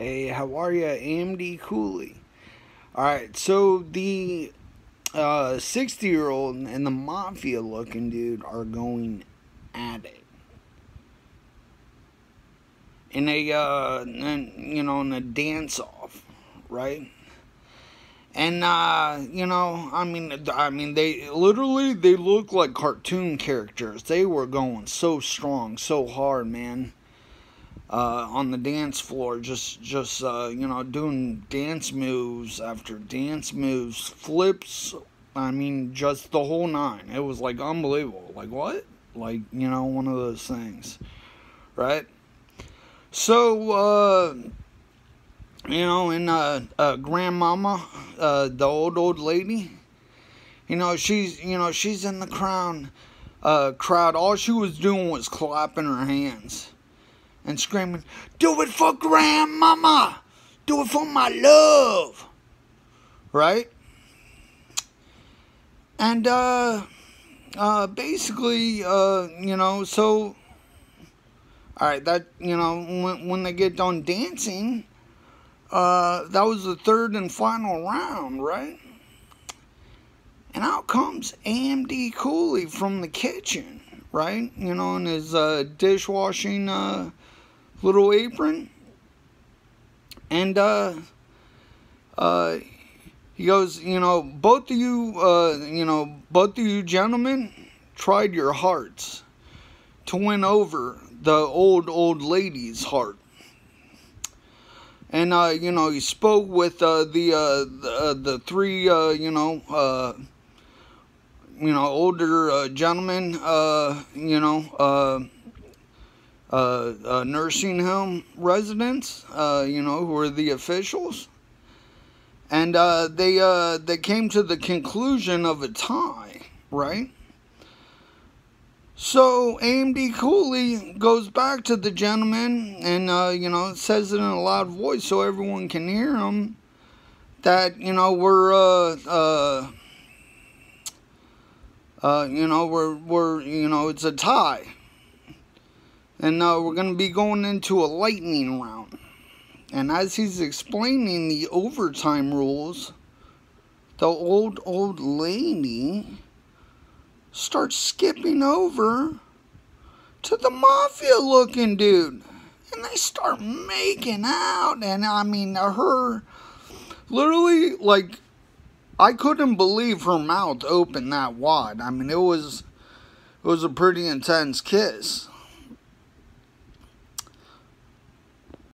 Hey, how are you, AmdCooly? Alright, so the uh, 60 year old and the mafia looking dude are going at it. In a, uh, in, you know, in a dance off, right? And uh, you know, I mean, I mean, they literally they look like cartoon characters. They were going so strong, so hard, man. Uh, on the dance floor, just just uh, you know, doing dance moves after dance moves, flips. I mean, just the whole nine. It was like unbelievable. Like what? Like you know, one of those things, right? So. uh you know, and uh, uh, grandmama, uh, the old old lady, you know, she's you know she's in the crowd, uh, crowd. All she was doing was clapping her hands, and screaming, "Do it for grandmama! Do it for my love!" Right? And uh, uh, basically, uh, you know, so. All right, that you know, when when they get done dancing uh, that was the third and final round, right? And out comes AmdCooly from the kitchen, right? You know, in his uh, dishwashing uh, little apron. And uh, uh, he goes, you know, both of you, uh, you know, both of you gentlemen tried your hearts to win over the old, old lady's heart and uh, you know he spoke with uh, the, uh, the, uh, the three uh, you know uh, you know older uh, gentlemen uh, you know nursing home residents you know who are the officials and they they came to the conclusion of a tie right so AmdCooly goes back to the gentleman and, uh, you know, says it in a loud voice so everyone can hear him that, you know, we're, uh, uh, uh, you know, we're, we're, you know, it's a tie. And uh, we're going to be going into a lightning round. And as he's explaining the overtime rules, the old, old lady starts skipping over to the mafia looking dude. And they start making out. And I mean, her literally, like, I couldn't believe her mouth opened that wide. I mean, it was. It was a pretty intense kiss.